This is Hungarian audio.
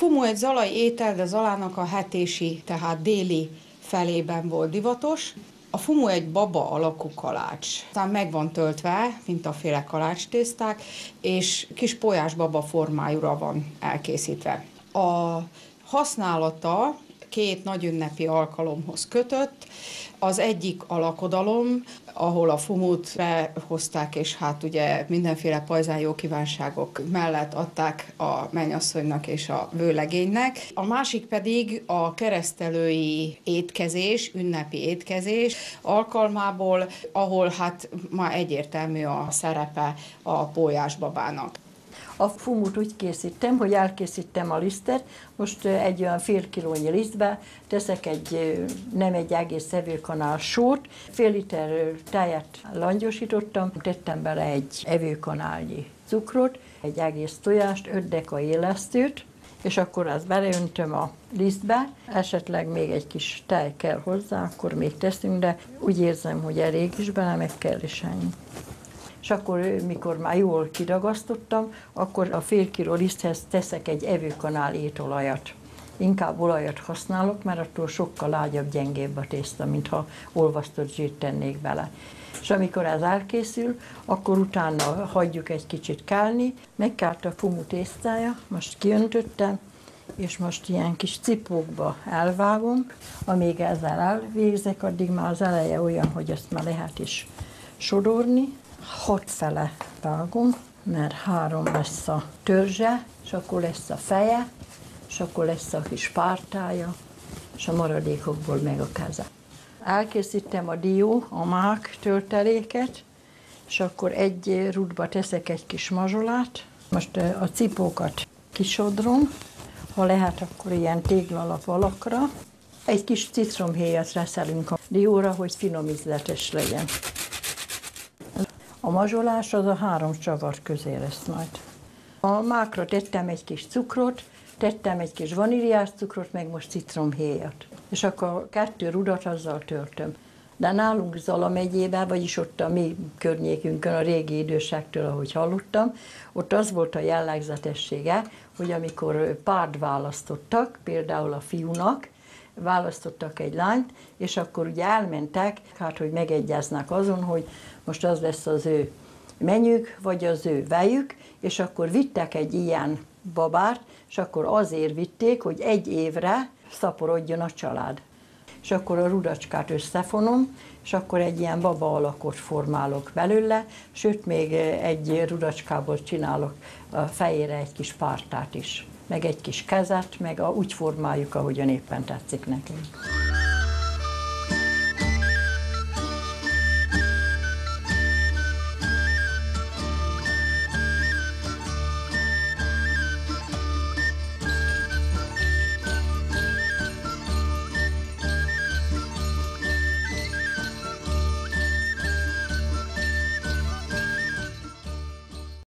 fumu egy zalai étel, de zalának a hetési, tehát déli felében volt divatos. A fumu egy baba alakú kalács. Aztán meg van töltve, mint a féle kalács tészták, és kis polyás baba formájúra van elkészítve. A használata két nagy alkalomhoz kötött. Az egyik a lakodalom, ahol a fumut behozták, és hát ugye mindenféle pajzán kívánságok mellett adták a mennyasszonynak és a vőlegénynek. A másik pedig a keresztelői étkezés, ünnepi étkezés alkalmából, ahol hát ma egyértelmű a szerepe a pólyásbabának. A fumut úgy készítem, hogy elkészítem a lisztet, most egy olyan fél kilónyi lisztbe teszek egy, nem egy egész evőkanál sót, fél liter tejet langyosítottam, tettem bele egy evőkanálnyi cukrot, egy egész tojást, öt deka élesztőt, és akkor azt beleöntöm a lisztbe, esetleg még egy kis tej kell hozzá, akkor még teszünk, de úgy érzem, hogy elég is bele, meg kell is ennyi és akkor mikor már jól kiragasztottam, akkor a fél kiló liszthez teszek egy evőkanál étolajat. Inkább olajat használok, mert attól sokkal lágyabb, gyengébb a tészta, mintha olvasztott zsírt tennék bele. És amikor ez elkészül, akkor utána hagyjuk egy kicsit kálni, megkárt a fumu tésztája, most kiöntöttem, és most ilyen kis cipókba elvágom, amíg ezzel elvégzek, addig már az eleje olyan, hogy ezt már lehet is sodorni, hat fele vágom, mert három lesz a törzse, és akkor lesz a feje, és akkor lesz a kis pártája, és a maradékokból meg a keze. Elkészítem a dió, a mák tölteléket, és akkor egy rúdba teszek egy kis mazsolát. Most a cipókat kisodrom, ha lehet, akkor ilyen téglalap alakra. Egy kis citromhéjat reszelünk a dióra, hogy finom ízletes legyen. A mazsolás az a három csavar közé lesz majd. A mákra tettem egy kis cukrot, tettem egy kis vaníliás cukrot, meg most citromhéjat. És akkor a kettő rudat azzal töltöm. De nálunk Zala megyében, vagyis ott a mi környékünkön, a régi idősektől, ahogy hallottam, ott az volt a jellegzetessége, hogy amikor párt választottak, például a fiúnak, választottak egy lányt, és akkor ugye elmentek, hát hogy megegyeznek azon, hogy most az lesz az ő menyük, vagy az ő vejük, és akkor vittek egy ilyen babát, és akkor azért vitték, hogy egy évre szaporodjon a család. És akkor a rudacskát összefonom, és akkor egy ilyen baba alakot formálok belőle, sőt, még egy rudacskából csinálok a fejére egy kis pártát is, meg egy kis kezet, meg a, úgy formáljuk, ahogyan éppen tetszik nekünk.